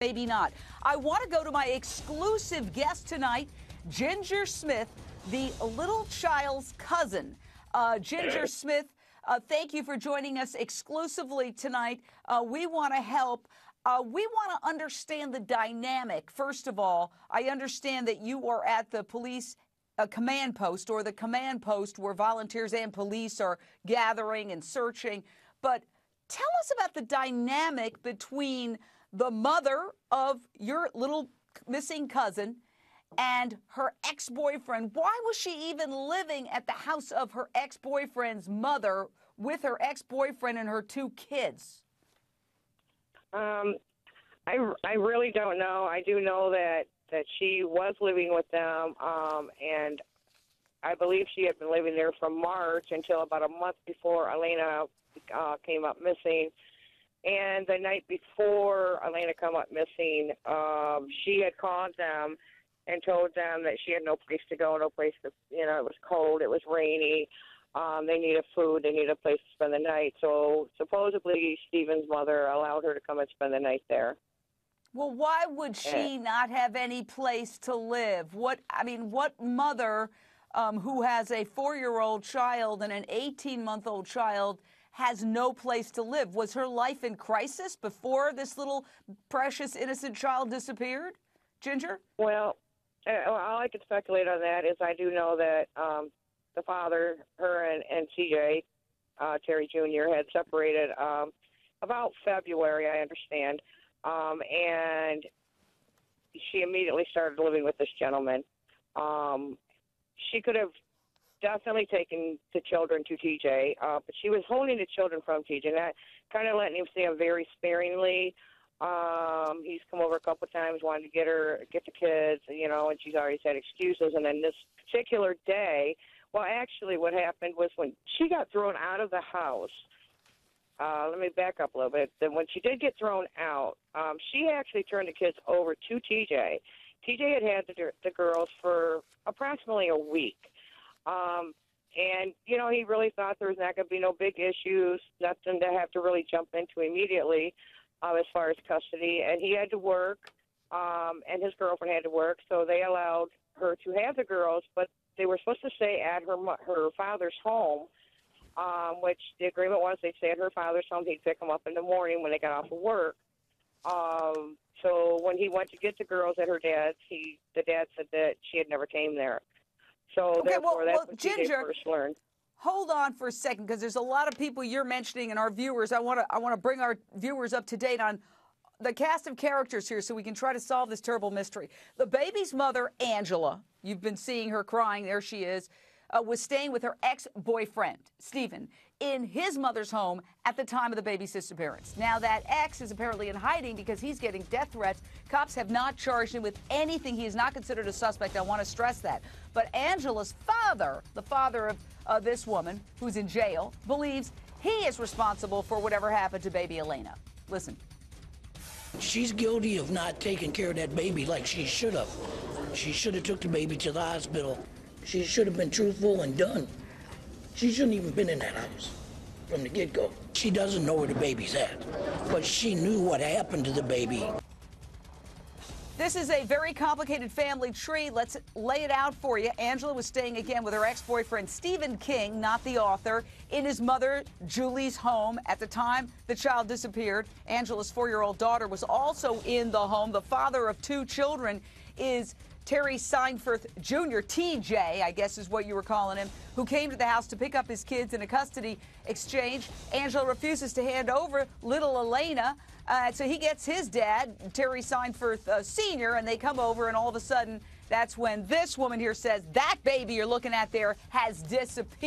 maybe not. I want to go to my exclusive guest tonight, Ginger Smith, the little child's cousin. Uh, Ginger Smith, uh, thank you for joining us exclusively tonight. Uh, we want to help. Uh, we want to understand the dynamic. First of all, I understand that you are at the police uh, command post or the command post where volunteers and police are gathering and searching. But tell us about the dynamic between the mother of your little missing cousin and her ex boyfriend. Why was she even living at the house of her ex boyfriend's mother with her ex boyfriend and her two kids? Um, I, I really don't know. I do know that, that she was living with them, um, and I believe she had been living there from March until about a month before Elaina uh, came up missing. And the night before Elaina come up missing, um, she had called them and told them that she had no place to go, no place to, you know, it was cold, it was rainy. Um, they needed food, they needed a place to spend the night. So supposedly Stephen's mother allowed her to come and spend the night there. Well, why would she not have any place to live? What I mean, what mother um, who has a four-year-old child and an 18-month-old child has no place to live. Was her life in crisis before this little precious innocent child disappeared? Ginger? Well, uh, all I can speculate on that is I do know that um, the father, her and, and TJ, uh, Terry Jr., had separated um, about February, I understand. Um, and she immediately started living with this gentleman. Um, she could have definitely taking the children to TJ, uh, but she was holding the children from TJ, and that kind of letting him see them very sparingly. Um, he's come over a couple of times, wanted to get her, get the kids, you know, and she's already had excuses. And then this particular day, well, actually, what happened was when she got thrown out of the house. Uh, let me back up a little bit. Then when she did get thrown out, um, she actually turned the kids over to TJ. TJ had had the, the girls for approximately a week. Um, and, you know, he really thought there was not going to be no big issues, nothing to have to really jump into immediately uh, as far as custody. And he had to work, um, and his girlfriend had to work, so they allowed her to have the girls, but they were supposed to stay at her her father's home, um, which the agreement was they'd stay at her father's home. He'd pick them up in the morning when they got off of work. Um, so when he went to get the girls at her dad's, he the dad said that she had never came there. So okay, therefore, well, that's well, what Ginger, first learned. Hold on for a second, because there's a lot of people you're mentioning and our viewers. I want to I want to bring our viewers up to date on the cast of characters here, so we can try to solve this terrible mystery. The baby's mother, Angela, you've been seeing her crying. There she is uh, was staying with her ex boyfriend, Stephen, in his mother's home at the time of the baby's disappearance. Now, that ex is apparently in hiding because he's getting death threats. Cops have not charged him with anything. He is not considered a suspect. I want to stress that. But Angela's father, the father of uh, this woman who's in jail, believes he is responsible for whatever happened to baby Elaina. Listen. She's guilty of not taking care of that baby like she should have. She should have took the baby to the hospital she should have been truthful and done. She shouldn't even been in that house from the get-go. She doesn't know where the baby's at, but she knew what happened to the baby. This is a very complicated family tree. Let's lay it out for you. Angela was staying again with her ex boyfriend, Stephen King, not the author, in his mother, Julie's home. At the time the child disappeared, Angela's four year old daughter was also in the home. The father of two children is Terry Steinfurth Jr., TJ, I guess is what you were calling him, who came to the house to pick up his kids in a custody exchange. Angela refuses to hand over little Elaina. Uh, so he gets his dad, Terry Steinfurth uh, Sr., and they come over, and all of a sudden, that's when this woman here says, That baby you're looking at there has disappeared.